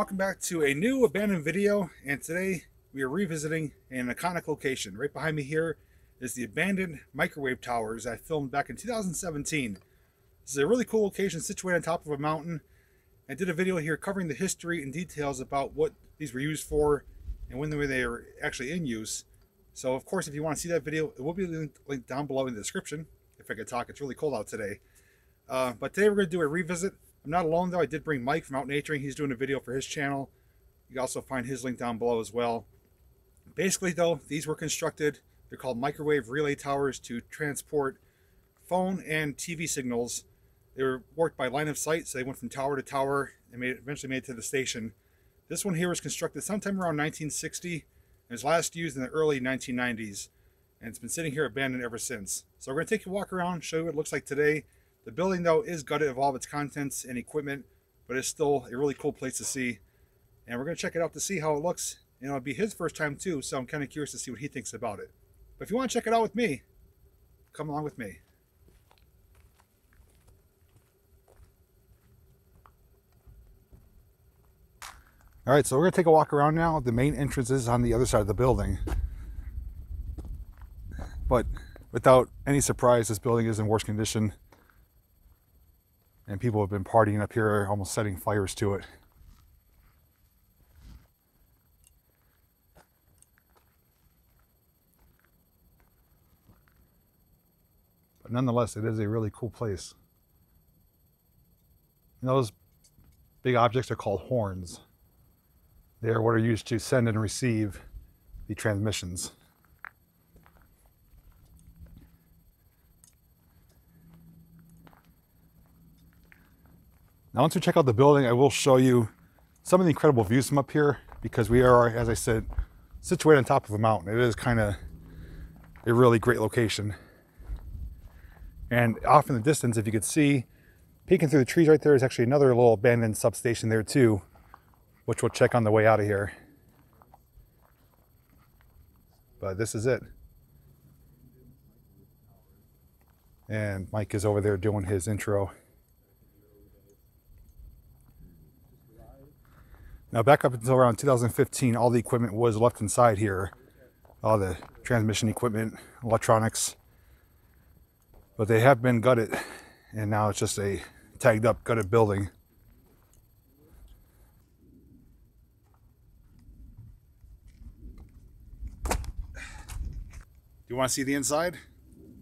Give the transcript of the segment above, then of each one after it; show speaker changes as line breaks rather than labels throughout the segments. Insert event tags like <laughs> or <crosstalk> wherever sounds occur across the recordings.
welcome back to a new abandoned video and today we are revisiting an iconic location. Right behind me here is the abandoned microwave towers I filmed back in 2017. This is a really cool location situated on top of a mountain. I did a video here covering the history and details about what these were used for and when they were actually in use. So of course if you want to see that video, it will be linked down below in the description. If I could talk, it's really cold out today. Uh, but today we're going to do a revisit I'm not alone though. I did bring Mike from Out Naturing. He's doing a video for his channel. You can also find his link down below as well. Basically though, these were constructed. They're called microwave relay towers to transport phone and TV signals. They were worked by line of sight, so they went from tower to tower and made eventually made it to the station. This one here was constructed sometime around 1960 and was last used in the early 1990s. And it's been sitting here abandoned ever since. So we're going to take a walk around, show you what it looks like today, the building, though, is gutted of all of its contents and equipment, but it's still a really cool place to see. And we're going to check it out to see how it looks. And it'll be his first time, too, so I'm kind of curious to see what he thinks about it. But if you want to check it out with me, come along with me. All right, so we're to take a walk around now. The main entrance is on the other side of the building. But without any surprise, this building is in worse condition and people have been partying up here, almost setting fires to it. But nonetheless, it is a really cool place. And those big objects are called horns. They are what are used to send and receive the transmissions. Now once we check out the building, I will show you some of the incredible views from up here because we are, as I said, situated on top of a mountain. It is kind of a really great location. And off in the distance, if you could see, peeking through the trees right there is actually another little abandoned substation there too, which we'll check on the way out of here. But this is it. And Mike is over there doing his intro. Now back up until around 2015, all the equipment was left inside here. All the transmission equipment, electronics. But they have been gutted and now it's just a tagged up gutted building. Do you want to see the inside?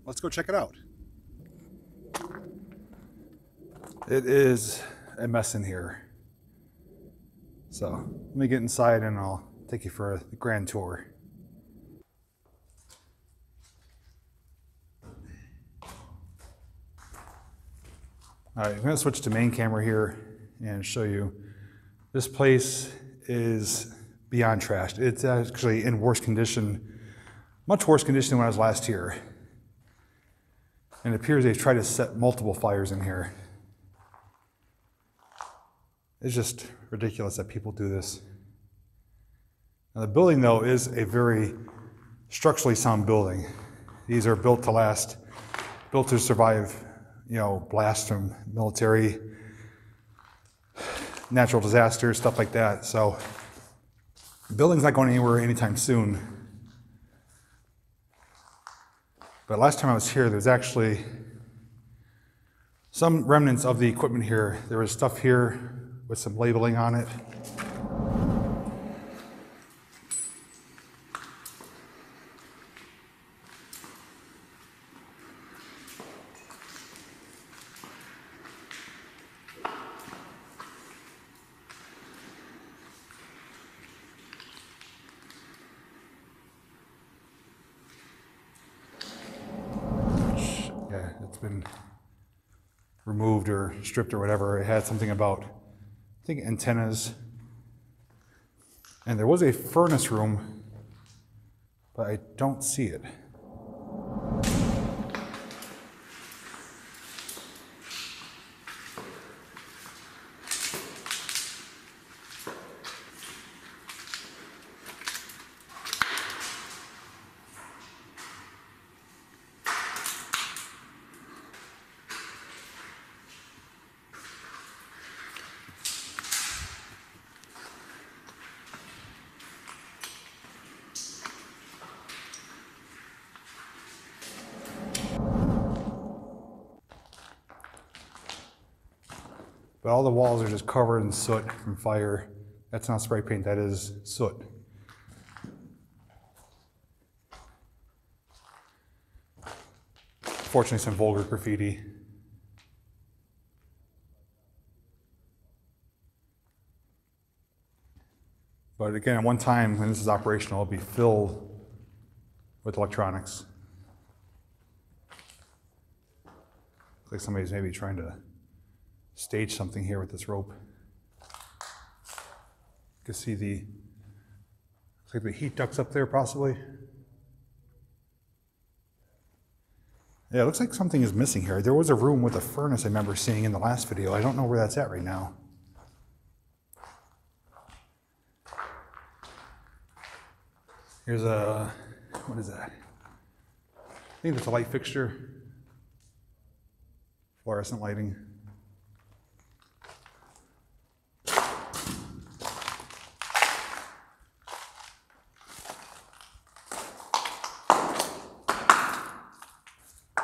Let's go check it out. It is a mess in here. So let me get inside and I'll take you for a grand tour. All right, I'm gonna switch to main camera here and show you. This place is beyond trashed. It's actually in worse condition, much worse condition than when I was last here. And it appears they've tried to set multiple fires in here. It's just ridiculous that people do this. Now, the building, though, is a very structurally sound building. These are built to last, built to survive, you know, blasts from military, natural disasters, stuff like that. So, the building's not going anywhere anytime soon. But last time I was here, there was actually some remnants of the equipment here. There was stuff here with some labeling on it. yeah, it's been removed or stripped or whatever. It had something about think antennas. And there was a furnace room, but I don't see it. But all the walls are just covered in soot from fire. That's not spray paint, that is soot. Fortunately, some vulgar graffiti. But again, at one time when this is operational, it'll be filled with electronics. Looks like somebody's maybe trying to stage something here with this rope. You can see the looks like the heat ducts up there possibly. Yeah, it looks like something is missing here. There was a room with a furnace I remember seeing in the last video. I don't know where that's at right now. Here's a, what is that? I think that's a light fixture. Fluorescent lighting.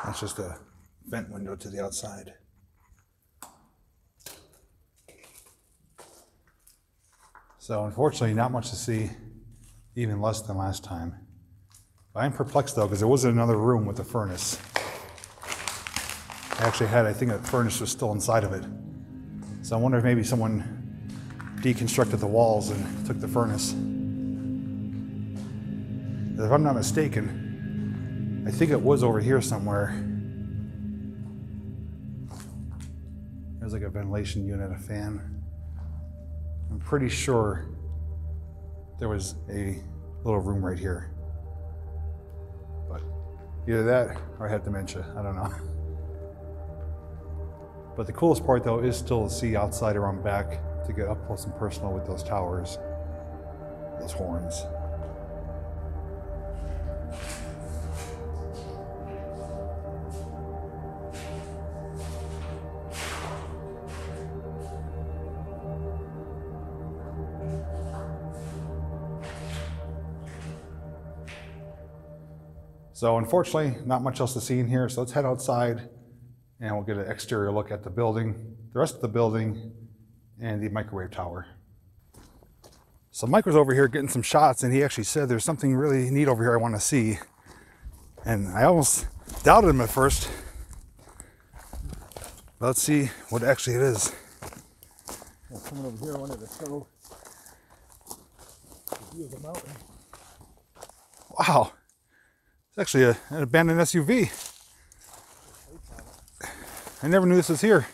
That's just a vent window to the outside. So unfortunately, not much to see, even less than last time. I'm perplexed though, because there was another room with a furnace. I actually had, I think, a furnace was still inside of it. So I wonder if maybe someone deconstructed the walls and took the furnace. If I'm not mistaken, I think it was over here somewhere. There's like a ventilation unit, a fan. I'm pretty sure there was a little room right here. But either that or I had dementia. I don't know. <laughs> But the coolest part though is still to see outside around back to get up close and personal with those towers, those horns. So unfortunately, not much else to see in here. So let's head outside and we'll get an exterior look at the building, the rest of the building, and the microwave tower. So Mike was over here getting some shots and he actually said there's something really neat over here I want to see. And I almost doubted him at first. But let's see what actually it is.
Coming over here, I wanted to show the view of the mountain.
Wow. It's actually a, an abandoned SUV. I never knew this was here.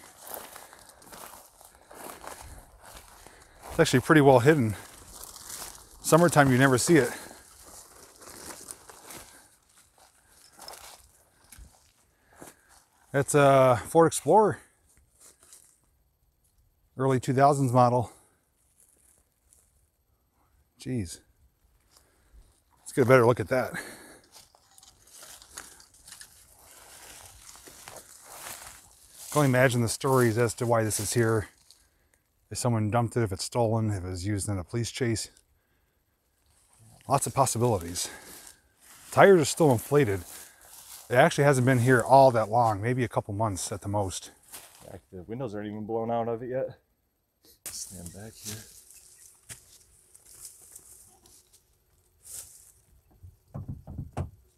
It's actually pretty well hidden. Summertime, you never see it. It's a Ford Explorer, early 2000s model. Jeez. Let's get a better look at that. Can only imagine the stories as to why this is here. If someone dumped it, if it's stolen, if it was used in a police chase. Lots of possibilities. Tires are still inflated. It actually hasn't been here all that long, maybe a couple months at the most.
Back, the windows aren't even blown out of it yet. Stand back here.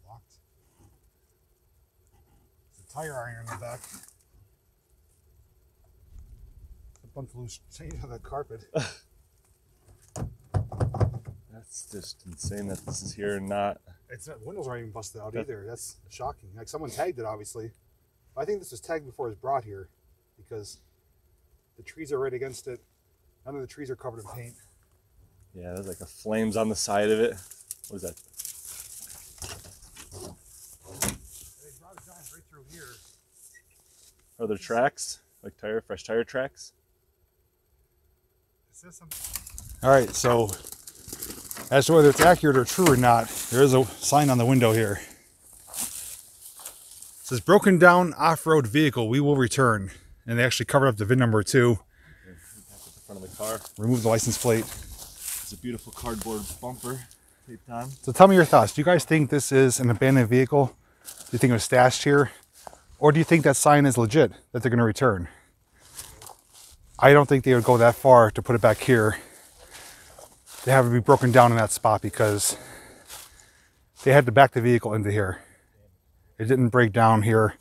Locked. There's a tire iron in the back. Of loose change on the carpet. <laughs>
That's just insane that this is here and not.
It's not, windows aren't even busted out either. That's shocking. Like someone tagged it, obviously. I think this was tagged before it was brought here because the trees are right against it. None of the trees are covered in paint.
Yeah, there's like a flames on the side of it. What is that?
They brought it down right through here.
Are there tracks? Like tire, fresh tire tracks?
It says something. All right, so as to whether it's accurate or true or not, there is a sign on the window here. It says broken down off-road vehicle, we will return. And they actually covered up the VIN number too.
Back the front of the car.
Remove the license plate.
It's a beautiful cardboard bumper. Taped on.
So tell me your thoughts. Do you guys think this is an abandoned vehicle? Do you think it was stashed here? Or do you think that sign is legit, that they're going to return? I don't think they would go that far to put it back here. They have to be broken down in that spot because they had to back the vehicle into here. It didn't break down here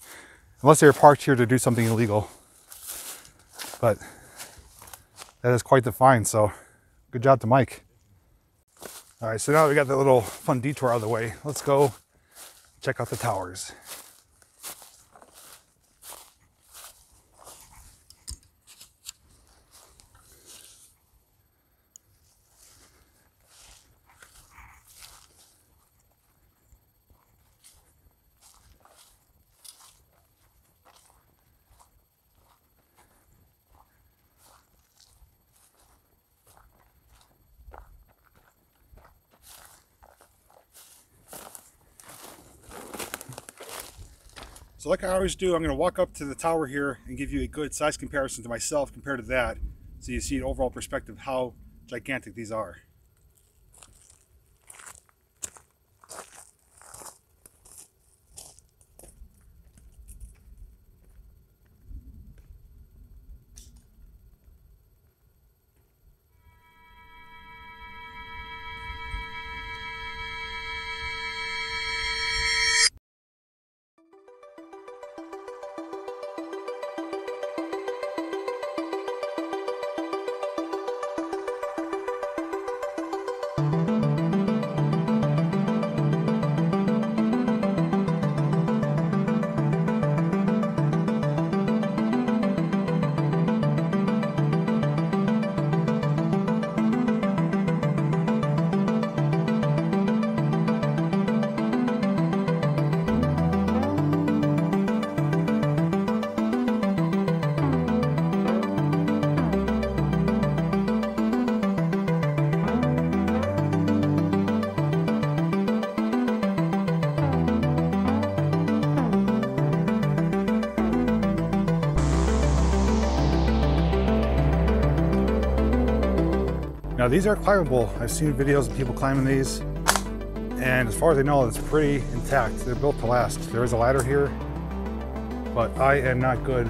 unless they were parked here to do something illegal. But that is quite the find. So good job to Mike. All right, so now we got that little fun detour out of the way. Let's go check out the towers. So like I always do, I'm going to walk up to the tower here and give you a good size comparison to myself compared to that. So you see an overall perspective how gigantic these are. Now these are climbable. I've seen videos of people climbing these and as far as I know, it's pretty intact. They're built to last. There is a ladder here, but I am not good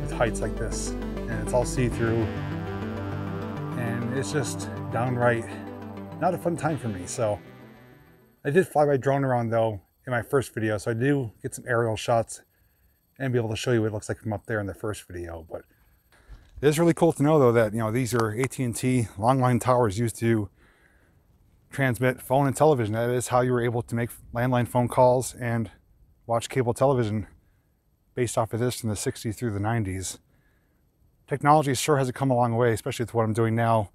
with heights like this. And it's all see-through and it's just downright not a fun time for me. So I did fly my drone around though in my first video. So I do get some aerial shots and be able to show you what it looks like from up there in the first video. But it is really cool to know though that you know these are AT&T long line towers used to transmit phone and television. That is how you were able to make landline phone calls and watch cable television based off of this in the 60s through the 90s. Technology sure has come a long way, especially with what I'm doing now.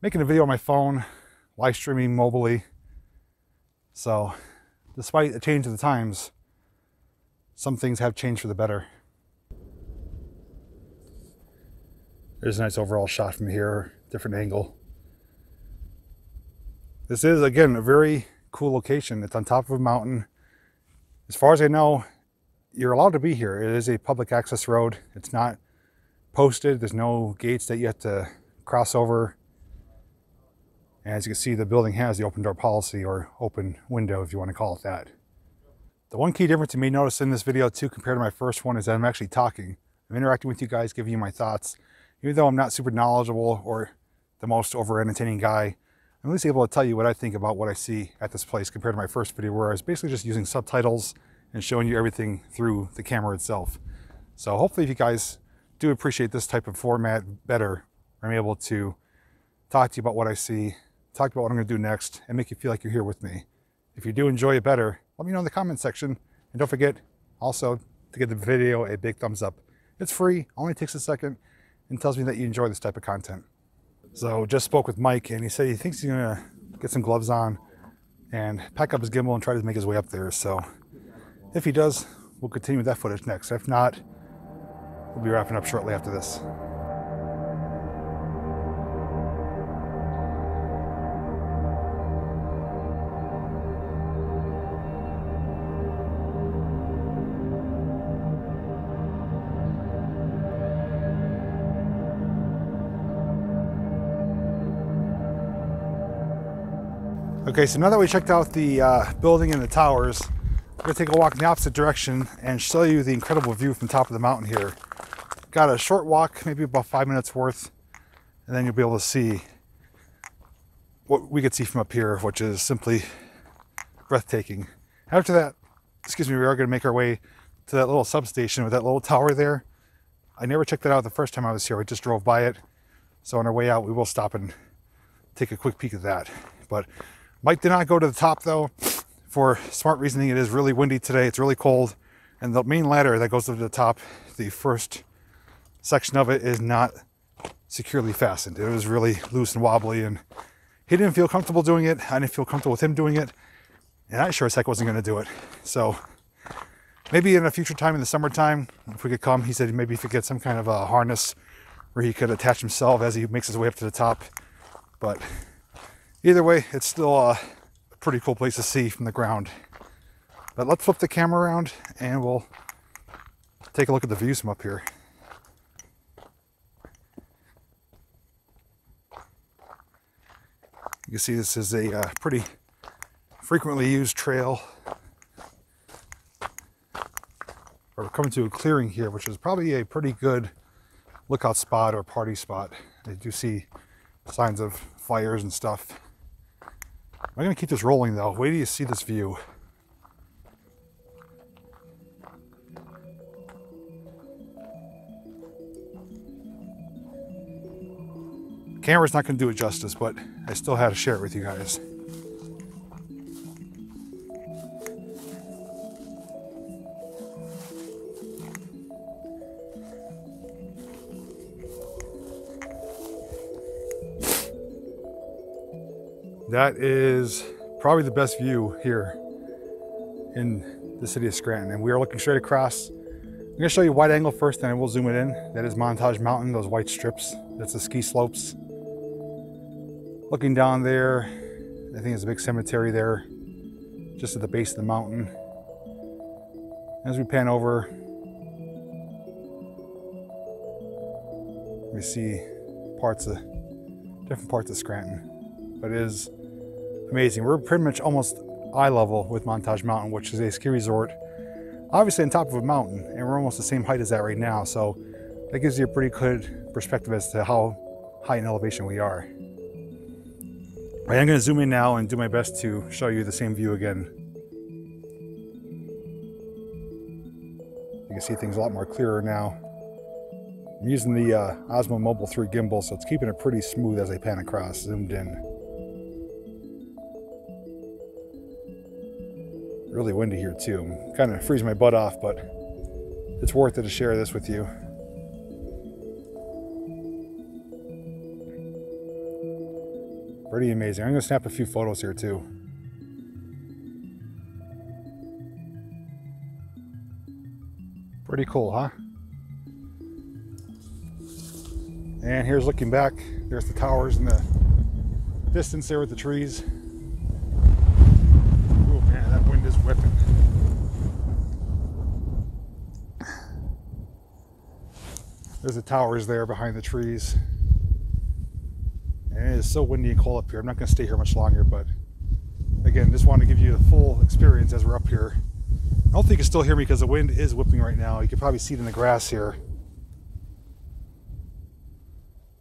Making a video on my phone, live streaming mobily. So, despite a change of the times, some things have changed for the better. There's a nice overall shot from here, different angle. This is, again, a very cool location. It's on top of a mountain. As far as I know, you're allowed to be here. It is a public access road. It's not posted. There's no gates that you have to cross over. And as you can see, the building has the open door policy or open window, if you want to call it that. The one key difference you may notice in this video too, compared to my first one, is that I'm actually talking. I'm interacting with you guys, giving you my thoughts even though I'm not super knowledgeable or the most over entertaining guy, I'm at least able to tell you what I think about what I see at this place compared to my first video where I was basically just using subtitles and showing you everything through the camera itself. So hopefully if you guys do appreciate this type of format better, I'm able to talk to you about what I see, talk about what I'm gonna do next, and make you feel like you're here with me. If you do enjoy it better, let me know in the comment section. And don't forget also to give the video a big thumbs up. It's free, only takes a second, and tells me that you enjoy this type of content. So just spoke with Mike and he said he thinks he's gonna get some gloves on and pack up his gimbal and try to make his way up there. So if he does, we'll continue with that footage next. If not, we'll be wrapping up shortly after this. Okay, so now that we checked out the uh, building and the towers, we're gonna take a walk in the opposite direction and show you the incredible view from the top of the mountain here. got a short walk, maybe about five minutes worth, and then you'll be able to see what we could see from up here, which is simply breathtaking. After that, excuse me, we are to make our way to that little substation with that little tower there. I never checked that out the first time I was here. We just drove by it. So on our way out, we will stop and take a quick peek at that. But Mike did not go to the top though. For smart reasoning, it is really windy today. It's really cold. And the main ladder that goes up to the top, the first section of it is not securely fastened. It was really loose and wobbly and he didn't feel comfortable doing it. I didn't feel comfortable with him doing it. And I sure as heck wasn't going to do it. So maybe in a future time in the summertime, if we could come, he said maybe if he could get some kind of a harness where he could attach himself as he makes his way up to the top. But either way, it's still a pretty cool place to see from the ground. But let's flip the camera around and we'll take a look at the views from up here. You can see this is a uh, pretty frequently used trail. We're coming to a clearing here, which is probably a pretty good lookout spot or party spot. I do see signs of fires and stuff. I'm gonna keep this rolling though. Wait till you see this view. Camera's not gonna do it justice, but I still had to share it with you guys. That is probably the best view here in the city of Scranton. And we are looking straight across. I'm gonna show you wide angle first, then we'll zoom it in. That is Montage Mountain, those white strips. That's the ski slopes. Looking down there, I think there's a big cemetery there, just at the base of the mountain. As we pan over, we see parts of, different parts of Scranton. But it is amazing. We're pretty much almost eye level with Montage Mountain, which is a ski resort, obviously on top of a mountain, and we're almost the same height as that right now. So that gives you a pretty good perspective as to how high in elevation we are. I am going to zoom in now and do my best to show you the same view again. You can see things a lot more clearer now. I'm using the uh, Osmo Mobile 3 gimbal, so it's keeping it pretty smooth as I pan across, zoomed in. Really windy here too. Kind of freezing my butt off, but it's worth it to share this with you. Pretty amazing. I'm to snap a few photos here too. Pretty cool, huh? And here's looking back. There's the towers in the distance there with the trees. Oh man, that wind is whipping. There's the towers there behind the trees. And it is so windy and cold up here. I'm not going to stay here much longer, but again, just want to give you the full experience as we're up here. I don't think you can still hear me because the wind is whipping right now. You can probably see it in the grass here.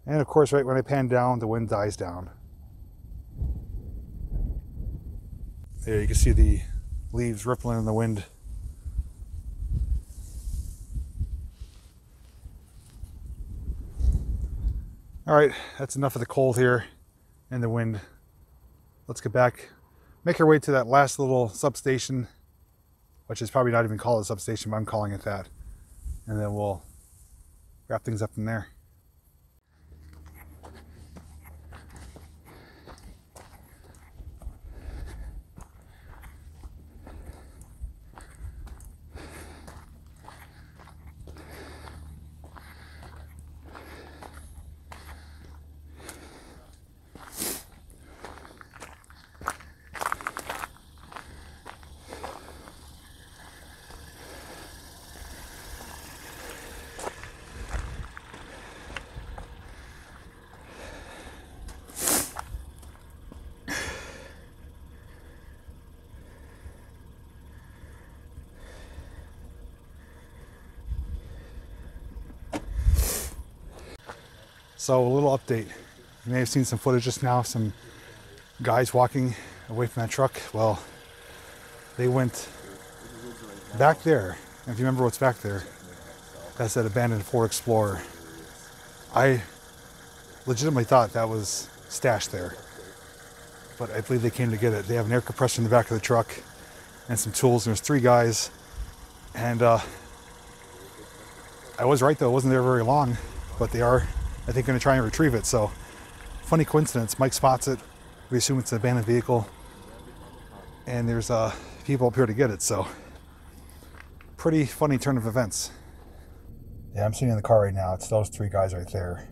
And of course, right when I pan down, the wind dies down. There you can see the leaves rippling in the wind. All right, that's enough of the cold here and the wind. Let's get back, make our way to that last little substation, which is probably not even called a substation, but I'm calling it that. And then we'll wrap things up from there. So a little update. You may have seen some footage just now, some guys walking away from that truck. Well, they went back there. If you remember what's back there, that's that abandoned Ford Explorer. I legitimately thought that was stashed there. But I believe they came to get it. They have an air compressor in the back of the truck and some tools. And There's three guys. And uh, I was right though, it wasn't there very long, but they are, I think, going to try and retrieve it. So, funny coincidence. Mike spots it. We assume it's an abandoned vehicle, and there's uh, people up here to get it. So, pretty funny turn of events. Yeah, I'm sitting in the car right now. It's those three guys right there.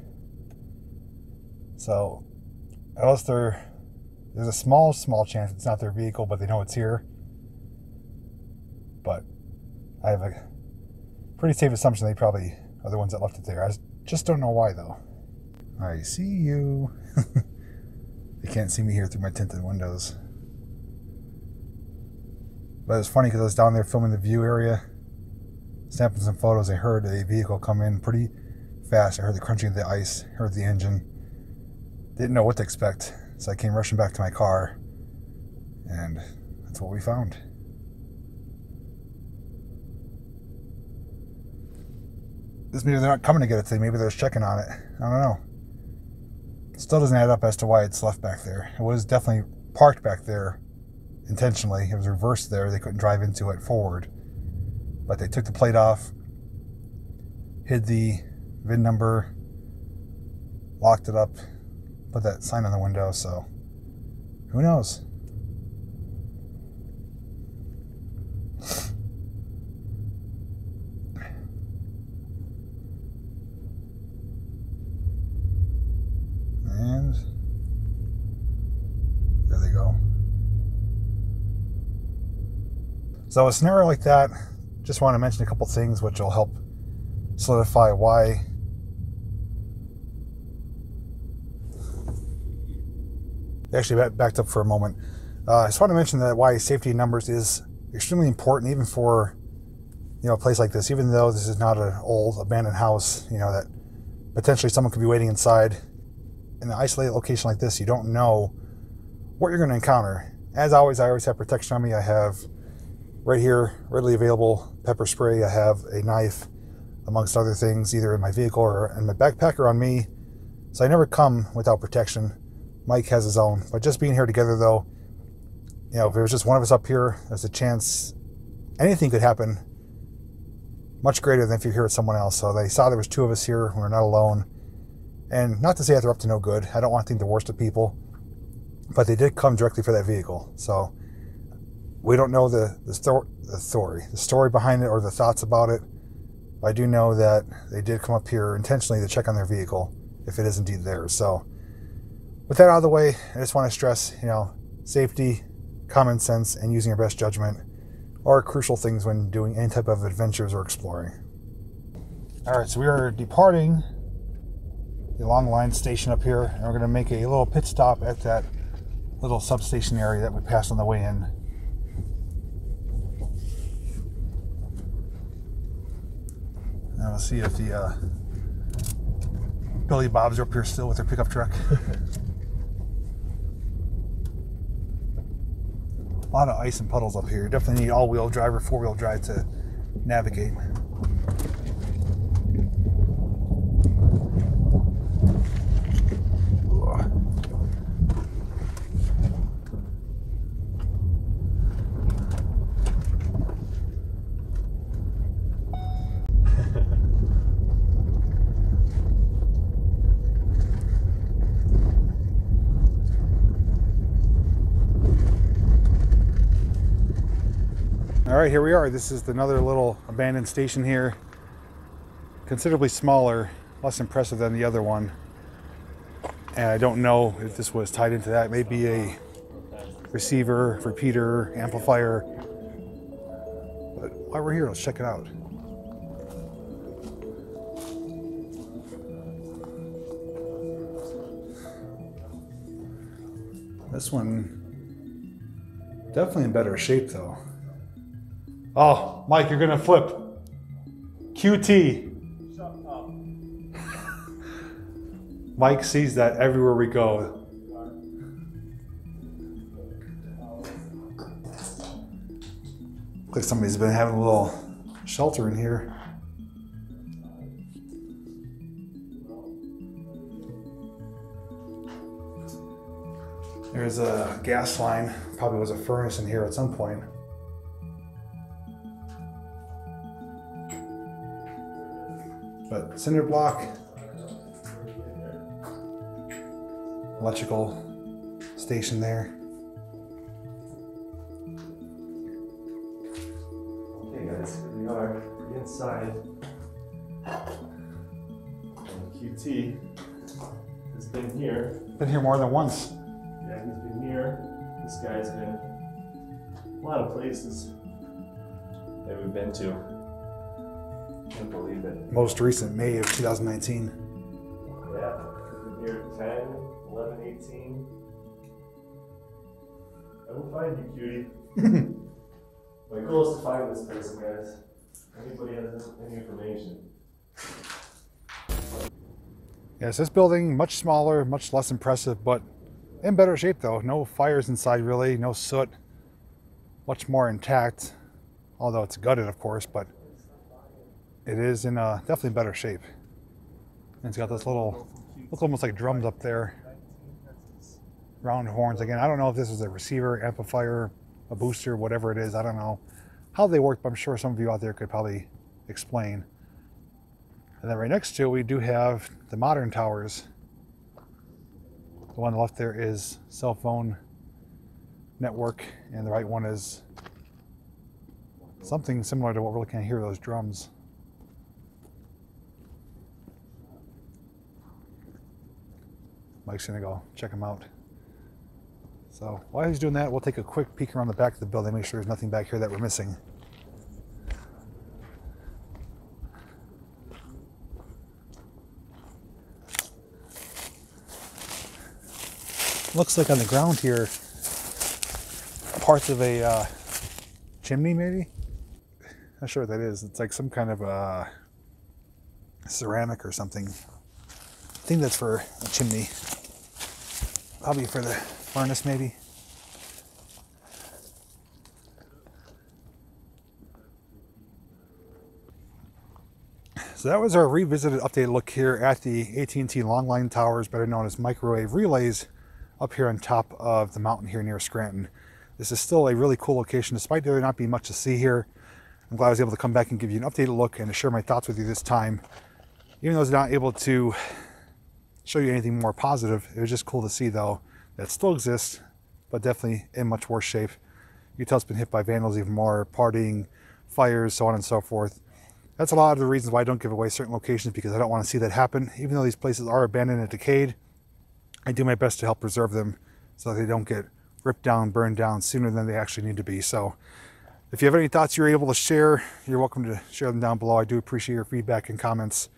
So, unless they're there's a small, small chance it's not their vehicle, but they know it's here. But I have a pretty safe assumption they probably are the ones that left it there. I don't know why though. I see you. <laughs> they can't see me here through my tinted windows. But it's funny because I was down there filming the view area, snapping some photos. I heard a vehicle come in pretty fast. I heard the crunching of the ice, heard the engine. Didn't know what to expect. So I came rushing back to my car, and that's what we found. This maybe they're not coming to get it today. Maybe they're just checking on it. I don't know. Still doesn't add up as to why it's left back there. It was definitely parked back there intentionally. It was reversed there. They couldn't drive into it forward. But they took the plate off, hid the VIN number, locked it up, put that sign on the window. So who knows? And there they go. So a scenario like that, just want to mention a couple things which will help solidify why actually backed up for a moment. Uh, I just want to mention that why safety numbers is extremely important, even for you know a place like this. Even though this is not an old abandoned house, you know that potentially someone could be waiting inside in an isolated location like this, you don't know what you're going to encounter. As always, I always have protection on me. I have right here, readily available pepper spray. I have a knife, amongst other things, either in my vehicle or in my backpack or on me. So I never come without protection. Mike has his own. But just being here together, though, you know, if it was just one of us up here, there's a chance anything could happen much greater than if you're here with someone else. So they saw there was two of us here. We're not alone. And not to say that they're up to no good. I don't want to think the worst of people, but they did come directly for that vehicle. So we don't know the the, sto- the story, the story behind it, or the thoughts about it. I do know that they did come up here intentionally to check on their vehicle if it is indeed theirs. So with that out of the way, I just want to stress, you know, safety, common sense, and using your best judgment are crucial things when doing any type of adventures or exploring. All right, so we are departing the long line station up here, and we're going to make a little pit stop at that little substation area that we passed on the way in. Now we'll see if the uh, Billy Bobs are up here still with their pickup truck. <laughs> A lot of ice and puddles up here. Definitely need all-wheel drive or four-wheel drive to navigate. Here we are. This is another little abandoned station here. Considerably smaller, less impressive than the other one. And I don't know if this was tied into that. Maybe a receiver, repeater, amplifier. But while we're here, let's check it out. This one definitely in better shape though. Oh, Mike, you're gonna flip. QT. Shut up. Mike sees that everywhere we go. Looks like somebody's been having a little shelter in here. There's a gas line. Probably was a furnace in here at some point. But cinder block, electrical station there.
Okay, guys, here we are inside. QT has been here.
Been here more than once.
Yeah, he's been here. This guy's been a lot of places that we've been to.
Most recent May of 2019.
Yeah, here 10, 11, 18. I will find you, cutie. My goal is to find this person, guys. Anybody has any information?
Yes, this building much smaller, much less impressive, but in better shape though. No fires inside really, no soot. Much more intact, although it's gutted of course, but it is in a definitely better shape. And it's got this little, looks almost like drums up there. Round horns again. I don't know if this is a receiver, amplifier, a booster, whatever it is. I don't know how they work, but I'm sure some of you out there could probably explain. And then right next to it, we do have the modern towers. The one on the left there is cell phone network, and the right one is something similar to what we're looking at here, those drums. Mike's gonna go check them out. So while he's doing that, we'll take a quick peek around the back of the building, make sure there's nothing back here that we're missing. looks like on the ground here parts of a uh, chimney maybe not sure what that is it's like some kind of ceramic or something think that's for a chimney probably for the furnace maybe So that was our revisited updated look here at the AT&T Longline Towers, better known as microwave relays up here on top of the mountain here near Scranton. This is still a really cool location, despite there not being much to see here. I'm glad I was able to come back and give you an updated look and to share my thoughts with you this time. Even though I was not able to show you anything more positive, it was just cool to see though that it still exists, but definitely in much worse shape. It's been hit by vandals even more, partying, fires, so on and so forth. That's a lot of the reasons why I don't give away certain locations because I don't want to see that happen. Even though these places are abandoned and decayed, I do my best to help preserve them so they don't get ripped down, burned down sooner than they actually need to be. So if you have any thoughts you're able to share, you're welcome to share them down below. I do appreciate your feedback and comments.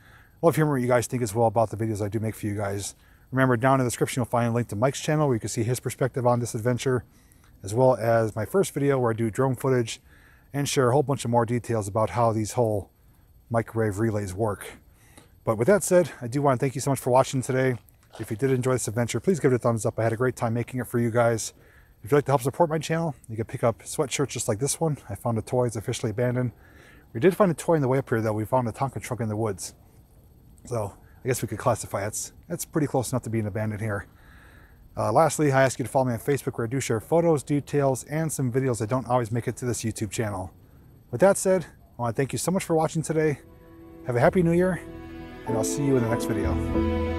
Love hearing what you guys think as well about the videos I do make for you guys. Remember, down in the description, you'll find a link to Mike's channel where you can see his perspective on this adventure, as well as my first video where I do drone footage and share a whole bunch of more details about how these whole microwave relays work. But with that said, I do want to thank you so much for watching today. If you did enjoy this adventure, please give it a thumbs up. I had a great time making it for you guys. If you'd like to help support my channel, you can pick up sweatshirts just like this one. I found a toy, it's officially abandoned. We did find a toy on the way up here though. We found a Tonka truck in the woods. So I guess we could classify it. That's pretty close enough to being abandoned here. Uh, lastly, I ask you to follow me on Facebook where I do share photos, details, and some videos that don't always make it to this YouTube channel. With that said, I want to thank you so much for watching today. Have a happy new year, and I'll see you in the next video.